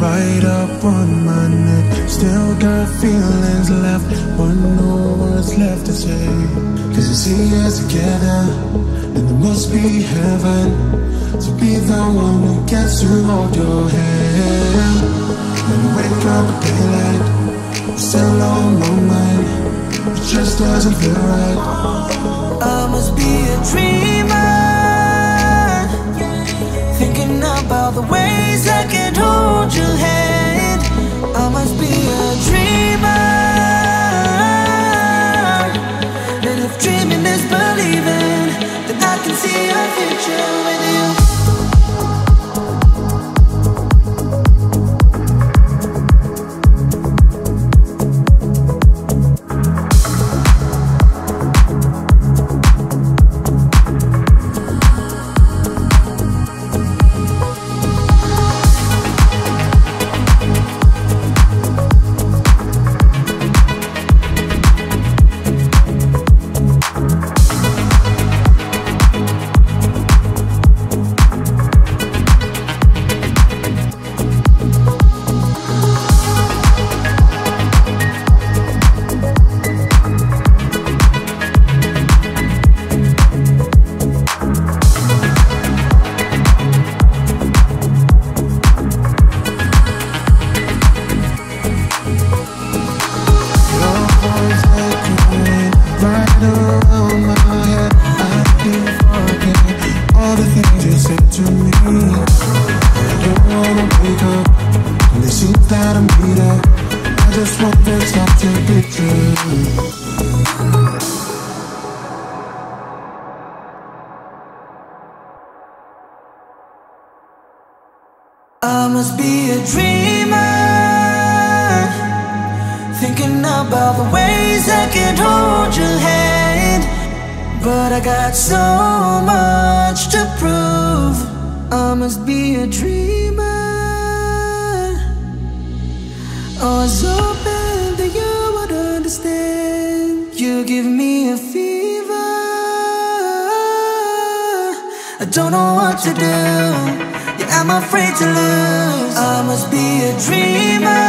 right up on my neck. Still got feelings left. But no words left to say. Cause you see us together And there must be heaven To be the one who gets to hold your hand. When you wake up in daylight Still on my mind It just doesn't feel right. I must be a dreamer Thinking about the ways I can hold your hand said to me I don't wanna wake up. And that I'm beat up. I just want to be true I must be a dreamer Thinking about the ways I can hold your hand But I got so much to prove. I must be a dreamer. Oh, I was hoping that you would understand. You give me a fever. I don't know what to do. Yeah, I'm afraid to lose. I must be a dreamer.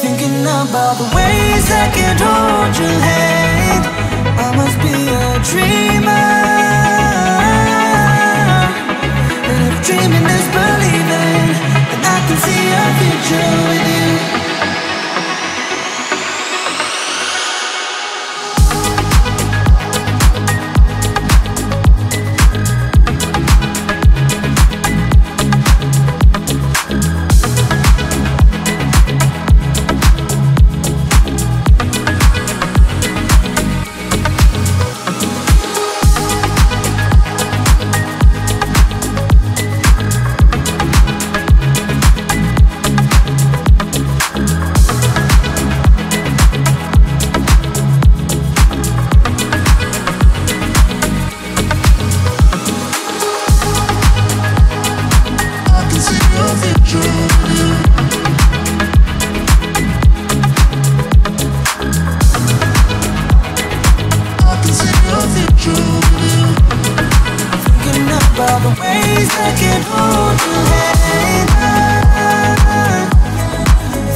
Thinking about the ways I can hold your hand About the ways I can hold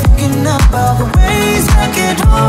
Thinking about the ways I can hold